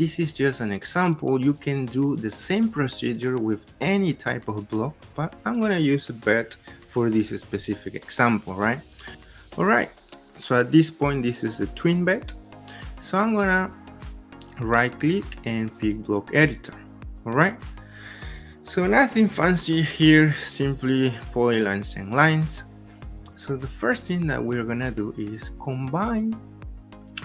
this is just an example. You can do the same procedure with any type of block, but I'm gonna use a bed for this specific example, right? All right, so at this point, this is the twin bed. So I'm gonna right click and pick block editor, all right? So nothing fancy here, simply polylines and lines. So the first thing that we're gonna do is combine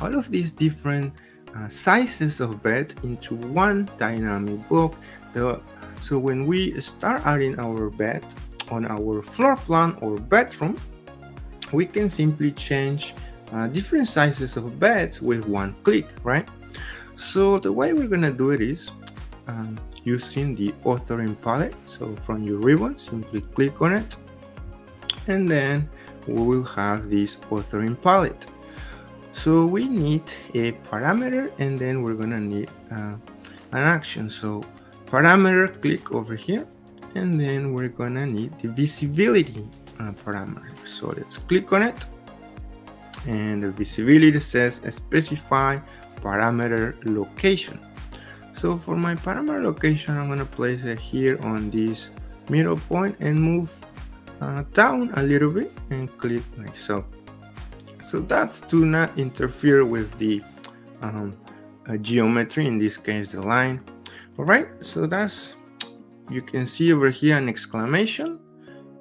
all of these different uh, sizes of bed into one dynamic block. The, so when we start adding our bed on our floor plan or bedroom, we can simply change uh, different sizes of beds with one click, right? So the way we're gonna do it is um, using the authoring palette. So from your ribbon, simply click on it, and then we will have this authoring palette. So we need a parameter and then we're gonna need uh, an action. So parameter, click over here, and then we're gonna need the visibility uh, parameter. So let's click on it. And the visibility says specify parameter location. So for my parameter location, I'm gonna place it here on this middle point and move uh, down a little bit and click like so. So that's to not interfere with the um, uh, geometry, in this case the line. All right, so that's, you can see over here an exclamation.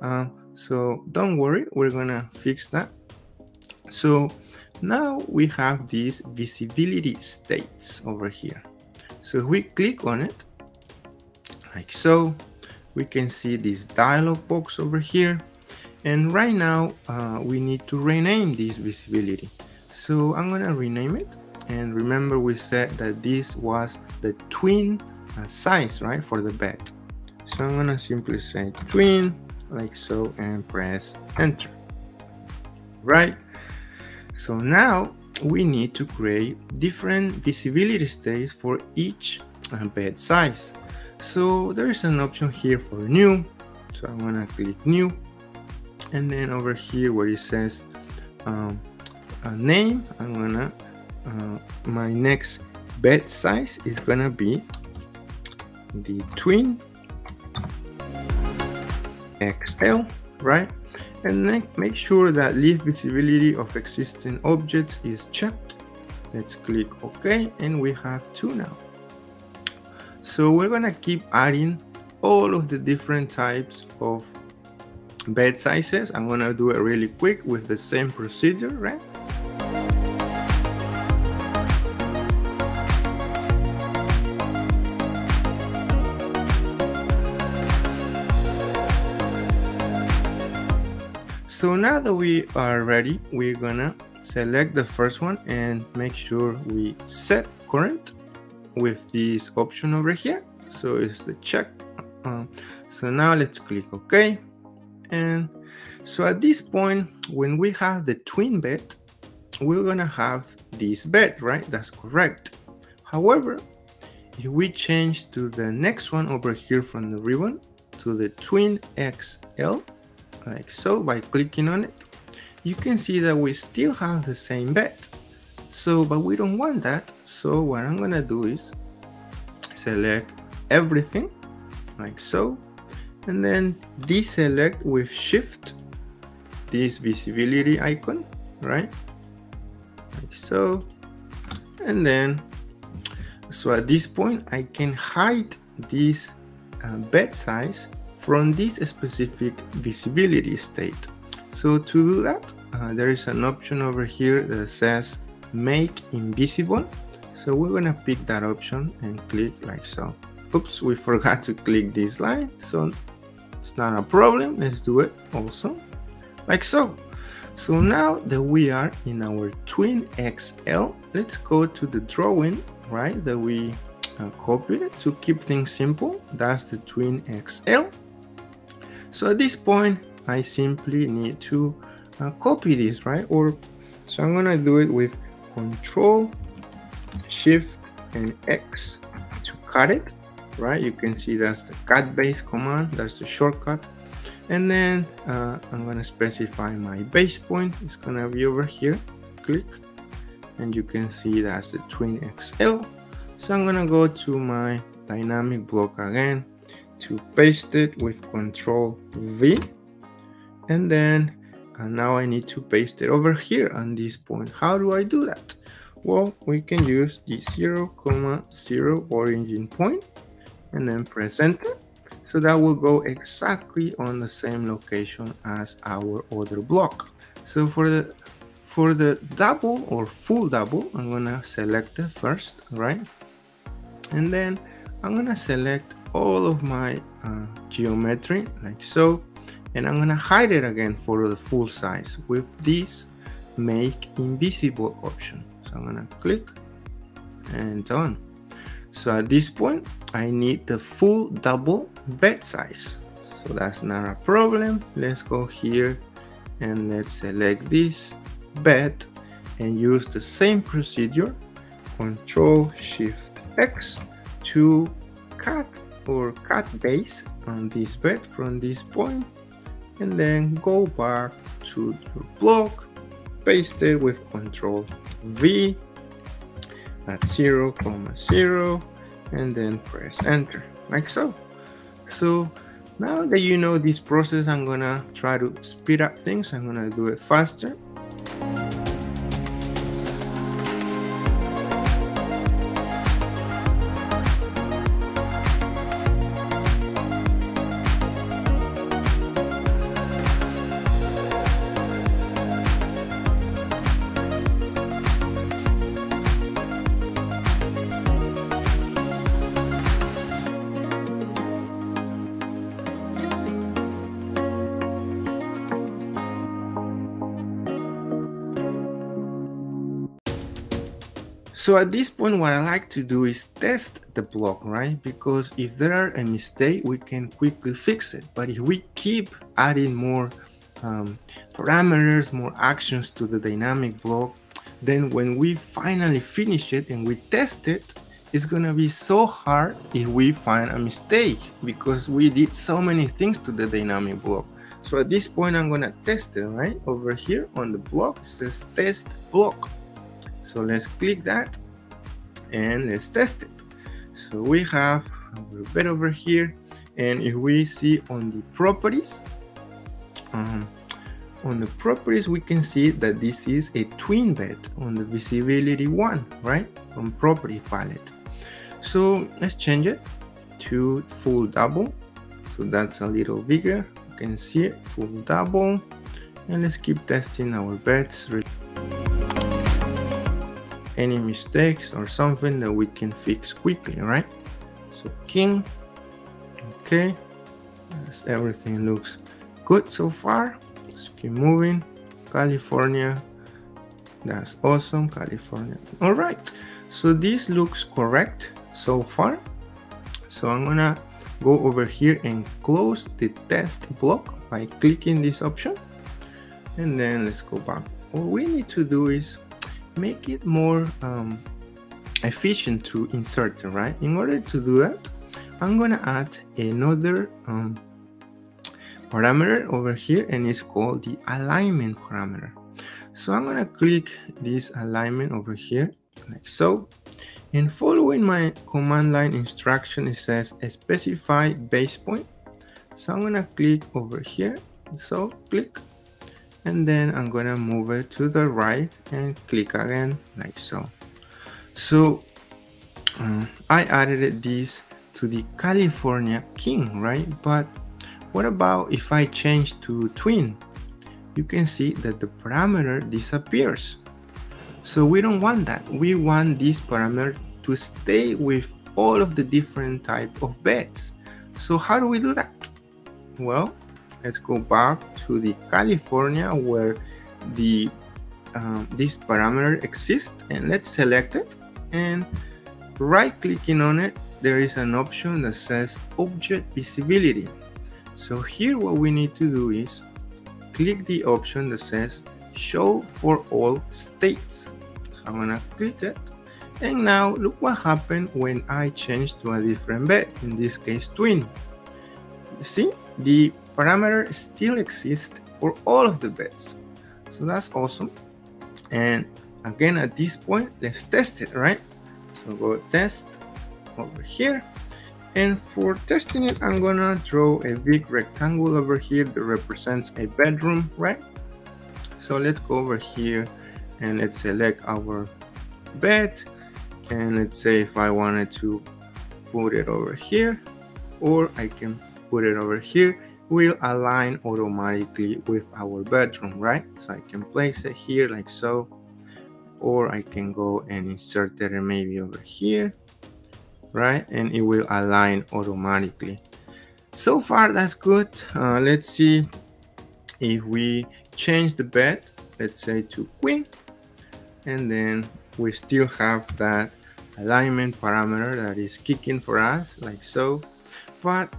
Uh, so don't worry, we're gonna fix that. So now we have these visibility states over here. So if we click on it, like so, we can see this dialog box over here and right now uh, we need to rename this visibility. So I'm gonna rename it. And remember we said that this was the twin uh, size, right, for the bed. So I'm gonna simply say twin, like so, and press enter. Right? So now we need to create different visibility states for each uh, bed size. So there is an option here for new. So I'm gonna click new and then over here where it says um, name I'm gonna uh, my next bed size is gonna be the twin XL right? And then make sure that leave visibility of existing objects is checked. Let's click OK and we have two now. So we're gonna keep adding all of the different types of bed sizes. I'm gonna do it really quick with the same procedure, right? So now that we are ready, we're gonna select the first one and make sure we set current with this option over here. So it's the check. Um, so now let's click OK. And so at this point, when we have the twin bed, we're gonna have this bed, right? That's correct. However, if we change to the next one over here from the ribbon to the twin XL, like so, by clicking on it, you can see that we still have the same bed. So, but we don't want that. So what I'm gonna do is select everything like so and then deselect with shift this visibility icon right? Like so. And then so at this point I can hide this uh, bed size from this specific visibility state. So to do that uh, there is an option over here that says make invisible. So we're gonna pick that option and click like so. Oops we forgot to click this line. So it's not a problem. Let's do it also like so. So now that we are in our Twin XL, let's go to the drawing, right, that we uh, copied to keep things simple. That's the Twin XL. So at this point, I simply need to uh, copy this, right? Or so I'm gonna do it with Control, Shift, and X to cut it right? You can see that's the cut base command that's the shortcut. And then uh, I'm gonna specify my base point. It's gonna be over here. Click. And you can see that's the twin XL So I'm gonna go to my dynamic block again to paste it with control V. And then and now I need to paste it over here on this point. How do I do that? Well, we can use the 0, comma 0 origin point and then press enter. So that will go exactly on the same location as our other block. So for the for the double or full double, I'm gonna select it first, right? And then I'm gonna select all of my uh, geometry like so and I'm gonna hide it again for the full size with this make invisible option so I'm gonna click and done so at this point I need the full double bed size. So that's not a problem. Let's go here and let's select this bed and use the same procedure. Control shift X to cut or cut base on this bed from this point and then go back to your block paste it with control V at 0 comma 0 and then press enter like so. So now that you know this process I'm gonna try to speed up things. I'm gonna do it faster So at this point, what I like to do is test the block, right? Because if there are a mistake, we can quickly fix it. But if we keep adding more um, parameters, more actions to the dynamic block, then when we finally finish it and we test it, it's gonna be so hard if we find a mistake because we did so many things to the dynamic block. So at this point, I'm gonna test it, right? Over here on the block, it says test block. So let's click that and let's test it. So we have our bed over here. And if we see on the properties, um, on the properties, we can see that this is a twin bed on the visibility one, right? From property palette. So let's change it to full double. So that's a little bigger. You can see it, full double. And let's keep testing our beds any mistakes or something that we can fix quickly, right? So king, okay, As everything looks good so far. Let's keep moving. California, that's awesome, California. All right, so this looks correct so far. So I'm gonna go over here and close the test block by clicking this option. And then let's go back. All we need to do is make it more um, efficient to insert, right? In order to do that, I'm gonna add another um, parameter over here and it's called the alignment parameter. So I'm gonna click this alignment over here like so. And following my command line instruction, it says specify base point. So I'm gonna click over here. So click and then I'm gonna move it to the right and click again like so. So uh, I added this to the California King right? But what about if I change to twin? You can see that the parameter disappears. So we don't want that. We want this parameter to stay with all of the different type of beds. So how do we do that? Well let's go back to the California where the um, this parameter exists and let's select it and right clicking on it there is an option that says object visibility. So here what we need to do is click the option that says show for all states. So I'm gonna click it and now look what happened when I change to a different bed in this case twin. See the parameter still exists for all of the beds. So that's awesome. And again, at this point, let's test it, right? so go test over here and for testing it I'm gonna draw a big rectangle over here that represents a bedroom right so let's go over here and let's select our bed and let's say if I wanted to put it over here or I can put it over here will align automatically with our bedroom right? So I can place it here like so or I can go and insert it maybe over here right? And it will align automatically. So far that's good. Uh, let's see if we change the bed let's say to queen and then we still have that alignment parameter that is kicking for us like so. But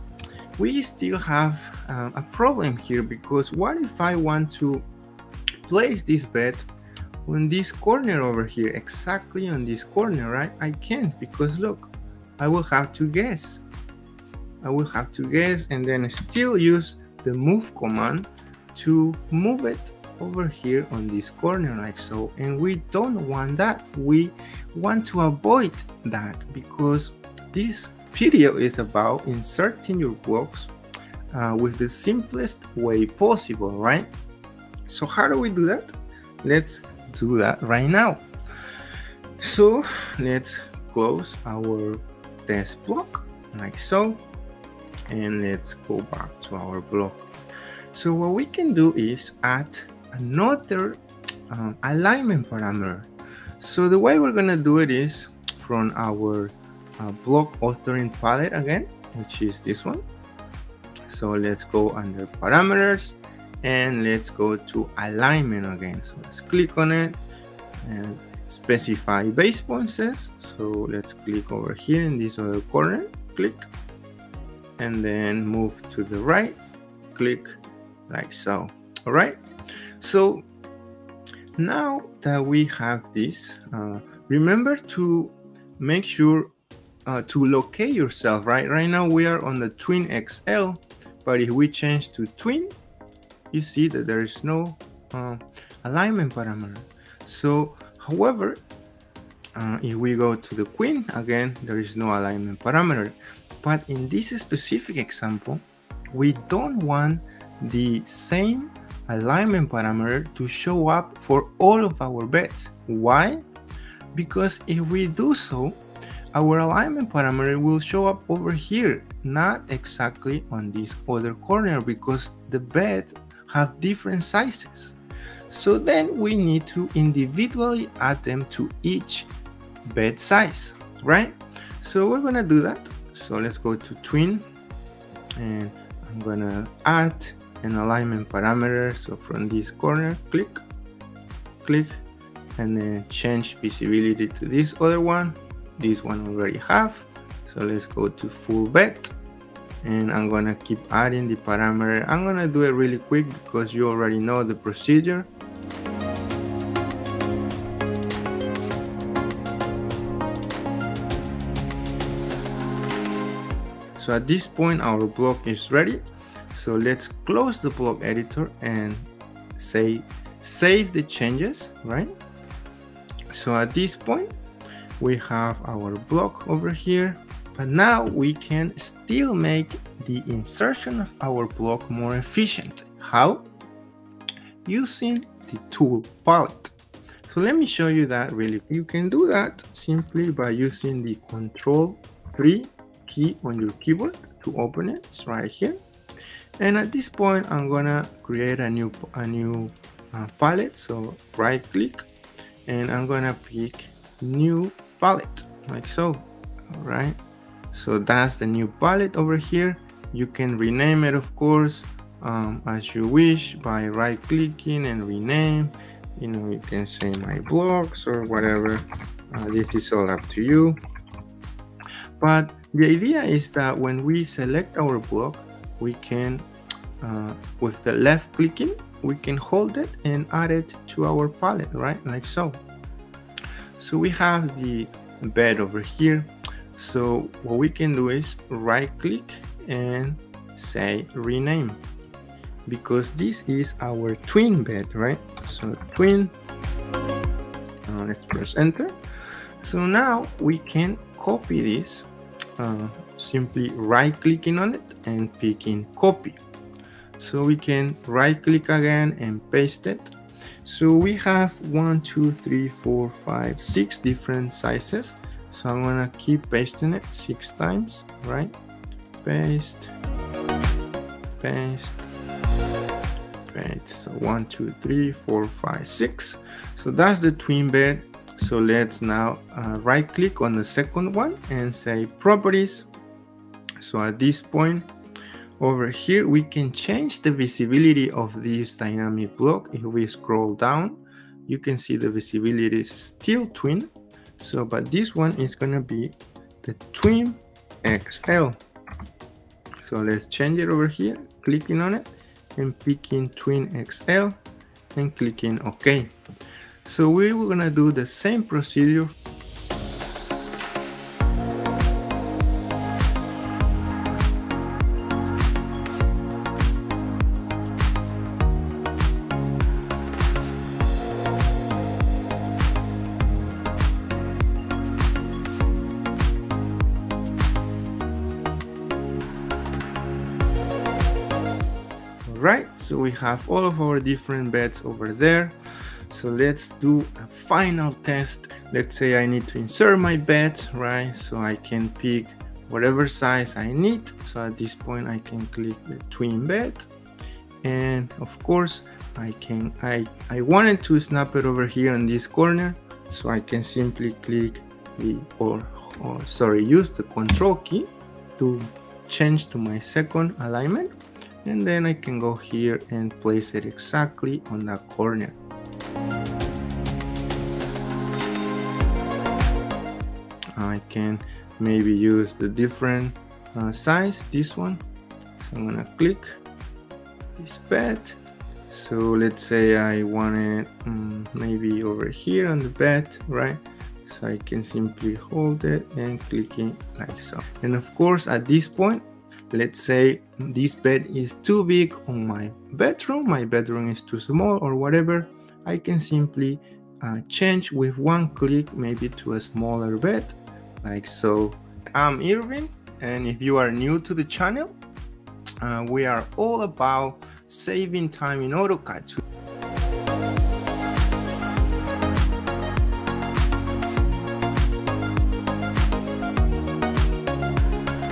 we still have um, a problem here because what if I want to place this bed on this corner over here exactly on this corner right? I can't because look I will have to guess. I will have to guess and then still use the move command to move it over here on this corner like so and we don't want that. We want to avoid that because this video is about inserting your blocks uh, with the simplest way possible right? So how do we do that? Let's do that right now. So let's close our test block like so and let's go back to our block. So what we can do is add another um, alignment parameter. So the way we're gonna do it is from our uh, block authoring palette again, which is this one. So let's go under parameters and let's go to alignment again. So let's click on it and specify base points. So let's click over here in this other corner, click, and then move to the right, click like so. All right. So now that we have this, uh, remember to make sure uh, to locate yourself, right? Right now we are on the Twin XL, but if we change to Twin, you see that there is no uh, alignment parameter. So, however, uh, if we go to the Queen, again, there is no alignment parameter. But in this specific example, we don't want the same alignment parameter to show up for all of our beds. Why? Because if we do so, our alignment parameter will show up over here, not exactly on this other corner because the beds have different sizes. So then we need to individually add them to each bed size, right? So we're gonna do that. So let's go to twin and I'm gonna add an alignment parameter so from this corner click click and then change visibility to this other one this one already have. So let's go to full bed and I'm gonna keep adding the parameter. I'm gonna do it really quick because you already know the procedure. So at this point our block is ready. So let's close the block editor and say save the changes, right? So at this point, we have our block over here, but now we can still make the insertion of our block more efficient. How? Using the tool palette. So let me show you that really. You can do that simply by using the control 3 key on your keyboard to open it. It's right here and at this point I'm gonna create a new a new uh, palette so right click and I'm gonna pick new palette like so. All right so that's the new palette over here. You can rename it of course um, as you wish by right clicking and rename. You know you can say my blocks or whatever. Uh, this is all up to you. But the idea is that when we select our block we can uh, with the left clicking we can hold it and add it to our palette right? Like so so we have the bed over here. So what we can do is right click and say rename. Because this is our twin bed right? So twin. Uh, let's press enter. So now we can copy this, uh, simply right clicking on it and picking copy. So we can right click again and paste it. So we have one, two, three, four, five, six different sizes. So I'm gonna keep pasting it six times, right? Paste, paste, paste. So one, two, three, four, five, six. So that's the twin bed. So let's now uh, right click on the second one and say properties. So at this point, over here, we can change the visibility of this dynamic block. If we scroll down, you can see the visibility is still twin. So, but this one is gonna be the twin XL. So let's change it over here, clicking on it and picking twin XL and clicking OK. So we are gonna do the same procedure so we have all of our different beds over there. So let's do a final test. Let's say i need to insert my bed right? So i can pick whatever size i need. So at this point i can click the twin bed and of course i can i i wanted to snap it over here in this corner. So i can simply click the or, or sorry use the control key to change to my second alignment and then I can go here and place it exactly on that corner. I can maybe use the different uh, size, this one. So I'm gonna click this bed. So let's say I want it um, maybe over here on the bed, right? So I can simply hold it and click it like so. And of course, at this point, let's say this bed is too big on my bedroom my bedroom is too small or whatever i can simply uh, change with one click maybe to a smaller bed. Like so i'm irvin and if you are new to the channel uh, we are all about saving time in AutoCAD